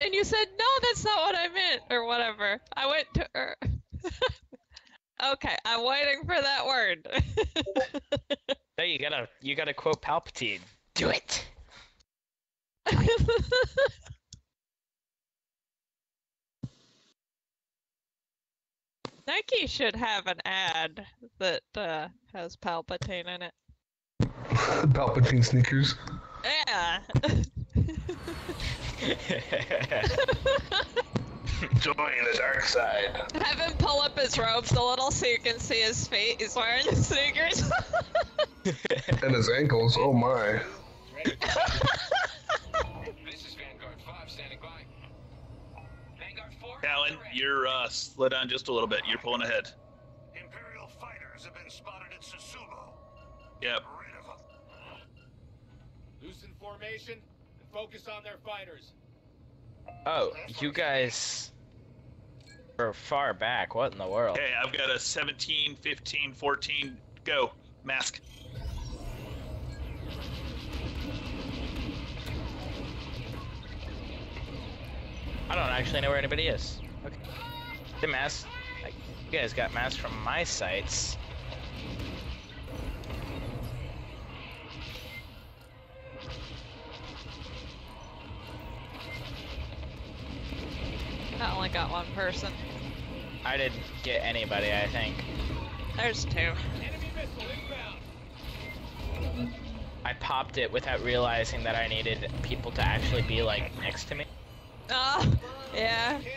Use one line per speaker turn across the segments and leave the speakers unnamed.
And you said, no, that's not what I meant, or whatever. I went to her. okay, I'm waiting for that word.
No, you gotta you gotta quote Palpatine. Do it.
Nike should have an ad that uh, has Palpatine in it.
Palpatine sneakers.
Yeah.
Join the dark side.
have him pull up his robes a little so you can see his feet. He's wearing the sneakers.
And his ankles. Oh my.
This is Vanguard 5 standing by. Vanguard 4?
Alan, you're uh, slid on just a little bit. You're pulling ahead.
Imperial fighters have been spotted at Sissubo.
Yep.
Rid of them.
Loosen formation and focus on their fighters.
oh, you guys are far back. What in the world?
Okay, I've got a 17, 15, 14. Go. Mask.
I don't actually know where anybody is. Okay. The mask. You guys got masks from my sites.
Only got one person.
I didn't get anybody. I think.
There's two.
Enemy missile inbound.
I popped it without realizing that I needed people to actually be like next to me.
Oh, yeah.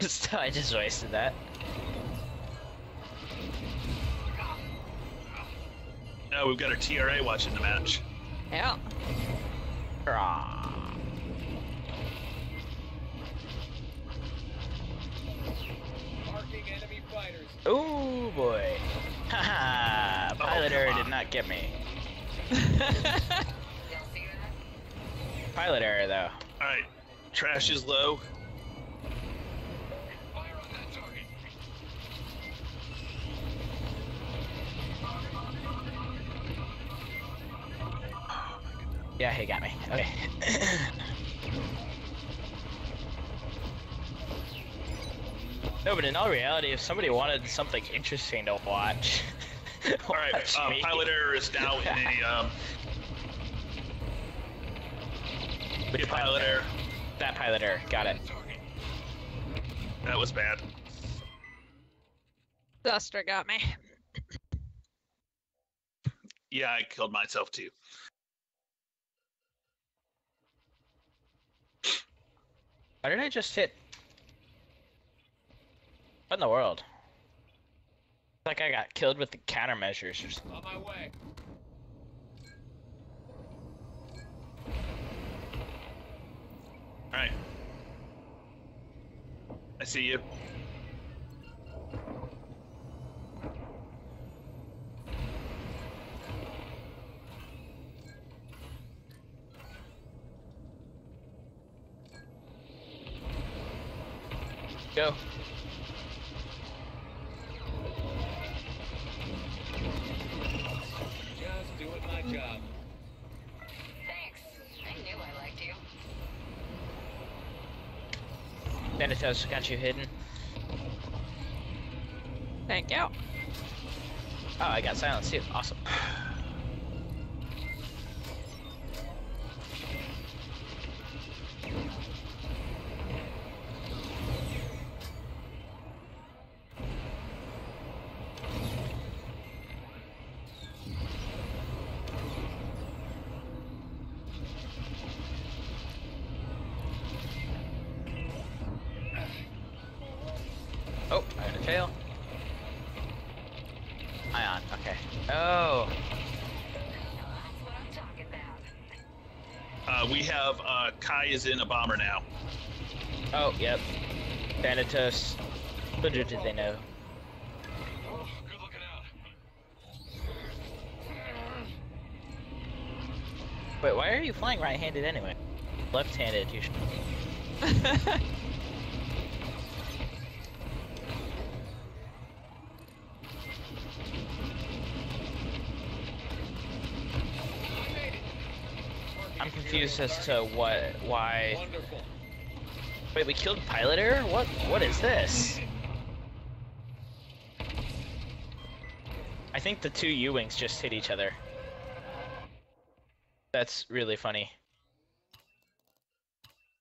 So I just wasted that.
No, we've got our TRA watching the match.
Yeah.
Hurrah.
Marking enemy fighters.
Ooh boy. Haha. Pilot
come
error
on.
did not get me. Pilot error though.
Alright. Trash is low.
Fire on that target.
Yeah, he got me. Okay. no, but in all reality, if somebody wanted something interesting to watch,
Alright,
watch
uh,
me.
pilot error is now in the um,
Which
yeah, pilot error.
That pilot error. Got it.
That was bad.
Duster got me.
Yeah, I killed myself too.
Why did I just hit? What in the world? Like I got killed with the countermeasures or something.
On my way.
Alright. I see you.
Go. Thanatos got you hidden.
Thank you.
Oh, I got silence too. Awesome. Oh, I got a tail. Ion, okay. Oh,
That's what I'm talking about.
Uh, we have uh, Kai is in a bomber now.
oh, yep. Thanatos. Little did they know.
Oh, good looking out.
Wait, why are you flying right-handed anyway? Left-handed, you should. confused as to what, why. Wait, we killed pilot error? What? What is this? I think the two U-wings just hit each other. That's really funny.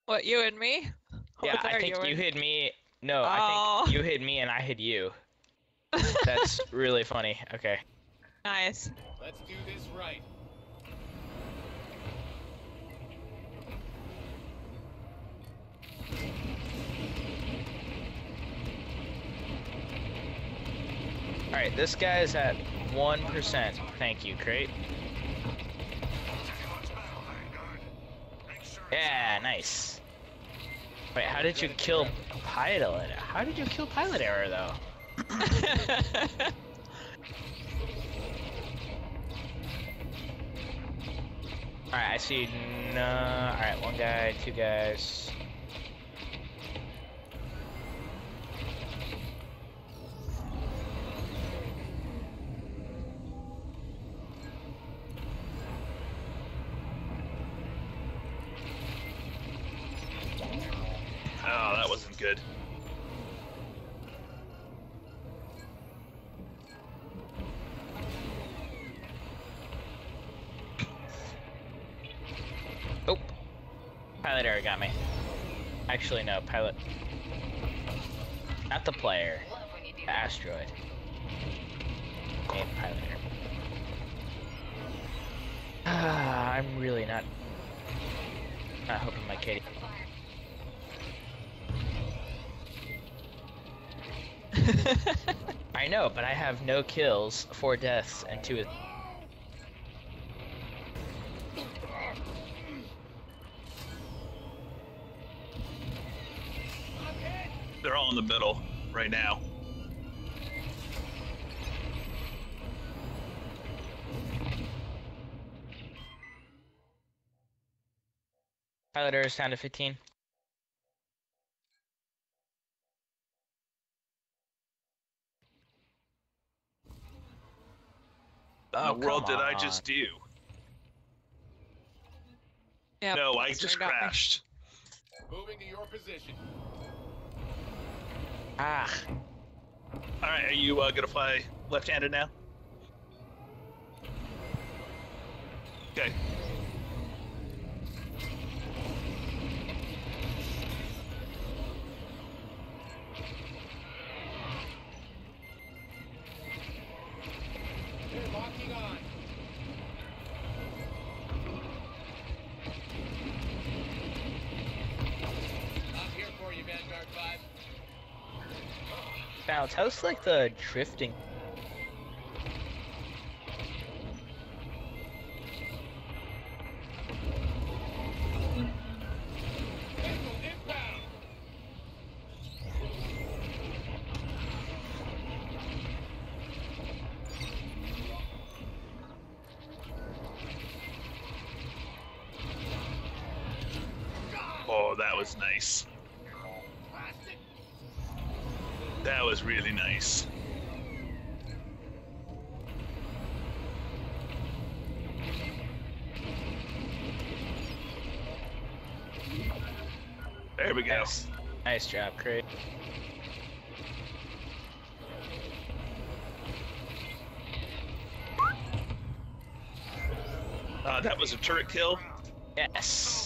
What, you and me?
Yeah,
What
I think you
and-
hit me. No, I
Oh.
think you hit me and I hit you. That's really funny. Okay.
nice.
Let's do this right.
Alright, this guy's at 1%. Thank you, Crate. Yeah, nice. Wait, how did you kill Pilot? How did you kill Pilot Error, though? Alright, I see. No. Alright, one guy, two guys. Pilot error got me. Actually, no, pilot. Not the player. The asteroid. And pilot error. Ah, I'm really not. Not hoping my kitty. I know, but I have no kills, four deaths, and two.
They're all in the middle right now.
Pilot error is down to 15.
What
Oh,
the world
come
did I just do?
Yep,
no, I just
what got me.
crashed.
Moving to your position.
Ah,
All right, are you uh, gonna fly left-handed now? Okay.
Bounce, how's like the drifting?
Oh, that was nice. That was really nice. There we go.
Nice, nice job, Crate.
Uh, that was a turret kill.
Yes.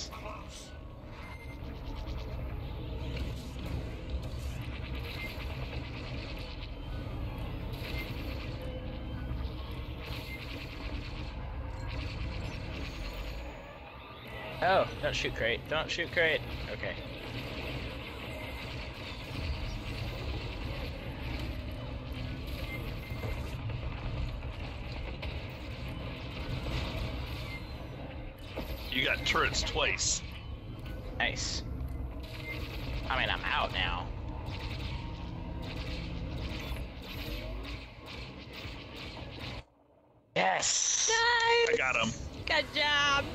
Oh, don't shoot crate. Don't shoot crate. Okay.
You got turrets twice.
Nice. I mean, I'm out now. Yes.
Nice!
I got him.
Good job.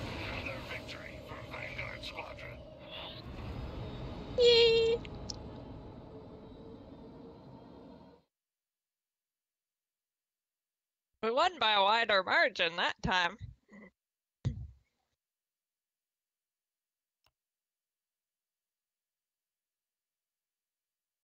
We won by a wider margin that time.